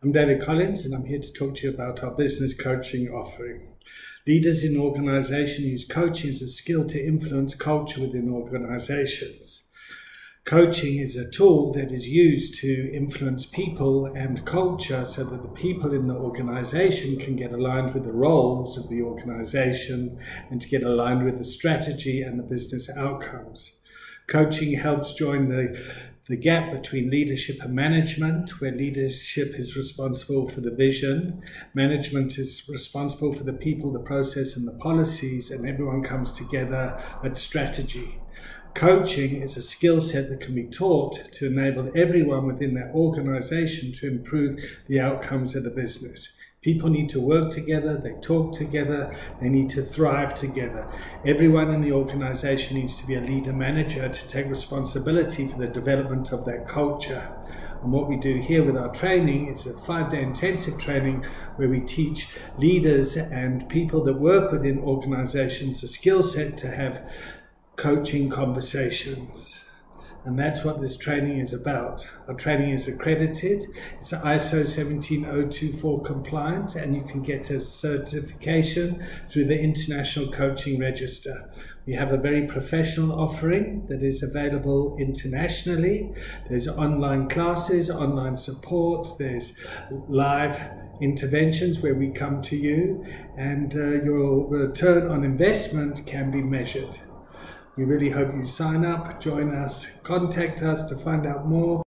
I'm David Collins, and I'm here to talk to you about our business coaching offering. Leaders in organizations use coaching as a skill to influence culture within organizations. Coaching is a tool that is used to influence people and culture so that the people in the organization can get aligned with the roles of the organization and to get aligned with the strategy and the business outcomes. Coaching helps join the the gap between leadership and management, where leadership is responsible for the vision, management is responsible for the people, the process, and the policies, and everyone comes together at strategy. Coaching is a skill set that can be taught to enable everyone within their organization to improve the outcomes of the business. People need to work together, they talk together, they need to thrive together. Everyone in the organization needs to be a leader manager to take responsibility for the development of that culture. And what we do here with our training is a five day intensive training where we teach leaders and people that work within organizations a skill set to have coaching conversations. And that's what this training is about. Our training is accredited, it's ISO 17024 compliant, and you can get a certification through the International Coaching Register. We have a very professional offering that is available internationally. There's online classes, online support, there's live interventions where we come to you, and uh, your return on investment can be measured. We really hope you sign up, join us, contact us to find out more.